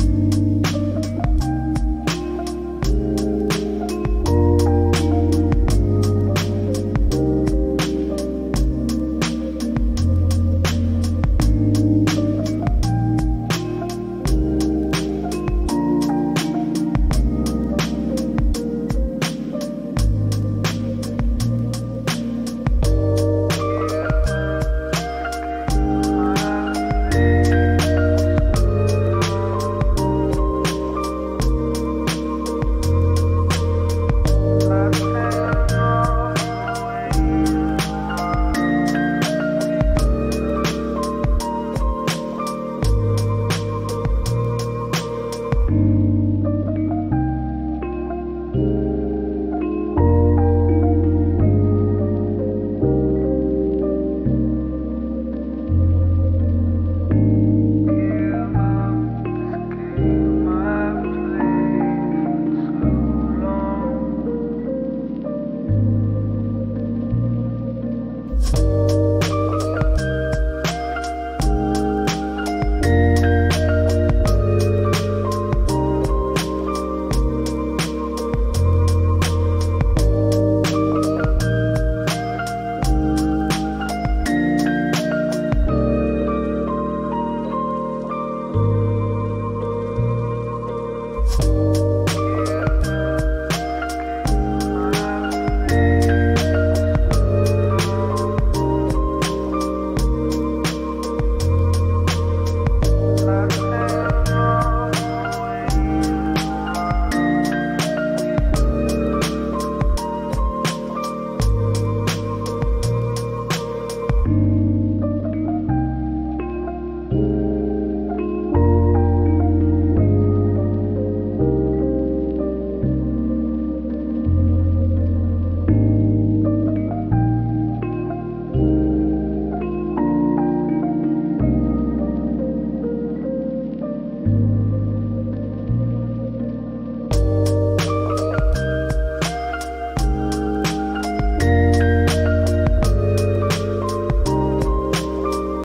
you